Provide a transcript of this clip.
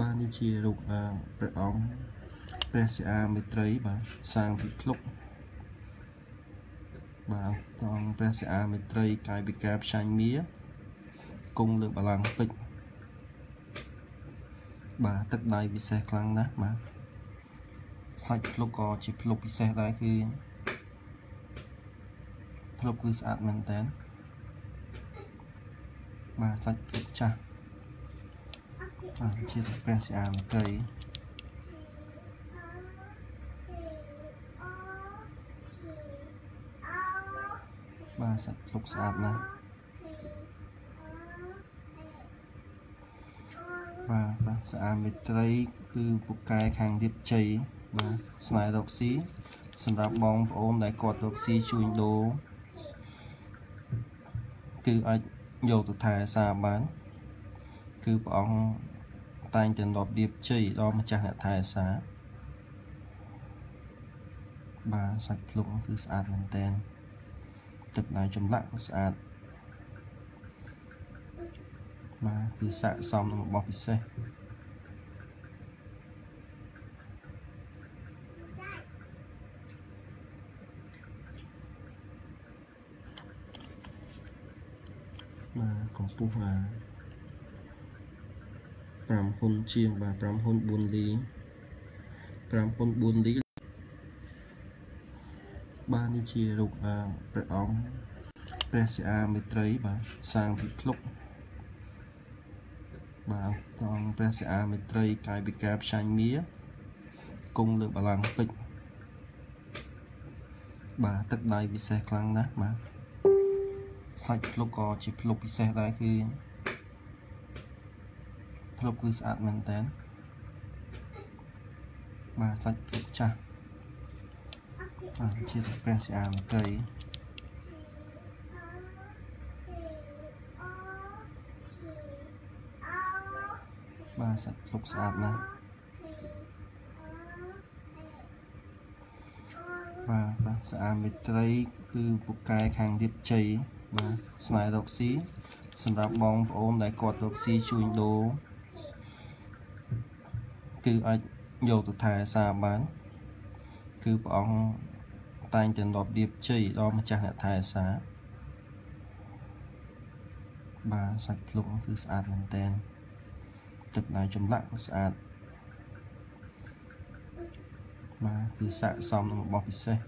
បាទនេះជារូបព្រះអង្គព្រះសិអាមេត្រីបាទសាងពីភ្លុកបាទព្រះអង្គព្រះសិអាមេត្រីកាយវិការផ្សាញ់មាគង់លើបល្ល័ង្កពេជ្របាទទឹកដៃពិសេសខ្លាំងណាស់បាទសាច់ភ្លុកក៏ជាភ្លុកពិសេសដែរគឺភ្លុកគឺស្អាតមែនតើបាទសាច់ភ្លុកចាស់ បាទជាព្រះសិអាមេត្រីបាទសាច់ភ្លុកស្អាតណាស់បាទបាទស្អាមេត្រី គឺពូកែខាងរៀបជ័យបាទស្នេហ៍រកស៊ីសម្រាប់បងប្អូនដែលគាត់រកស៊ីជួញដូរគឺអាចយកទៅថែសារបាន គឺព្រះអង្គ តែងតែរាប់រៀបជ័យដល់ម្ចាស់អ្នកថែសារបាទសាច់ភ្លុកគឺស្អាតមែនតើទឹកដៃចម្លាក់ក៏ស្អាតបាទគឺស័កសមនឹងរបស់ពិសេសបាទកម្ពស់បាទ 5ហ៊ុនជាងបាទ5ហ៊ុន4លី5ហ៊ុន4លីបាទនេះជារូបព្រះអង្គព្រះសិអាមេត្រីបាទសាងពីភ្លុកបាទព្រះអង្គព្រះសិអាមេត្រីកាយវិការផ្សាញ់មាគង់លើបល្ល័ង្កពេជ្របាទទឹកដៃពិសេសខ្លាំងណាស់បាទសាច់ភ្លុកក៏ជាភ្លុកពិសេសដែរគឺ ភ្លុកគឺស្អាតមែនតើបាទសាច់ភ្លុកចាស់បាទជាព្រះសិអាមេត្រីបាទសាច់ភ្លុកស្អាតណាស់បាទបាទស្អាមេត្រី គឺពូកែខាងរៀបជ័យបាទស្នេហ៍រកស៊ីសម្រាប់បងប្អូនដែលគាត់រកស៊ីជួញដូរ គឺអាចយកទៅថែសារបាន គឺព្រះអង្គតែងតែរាប់រៀបជ័យដល់ម្ចាស់អ្នកថែសារបាទសាច់ភ្លុកគឺស្អាតមែនតើទឹកដៃចម្លាក់ក៏ស្អាតបាទគឺស័កសមនឹងរបស់ពិសេស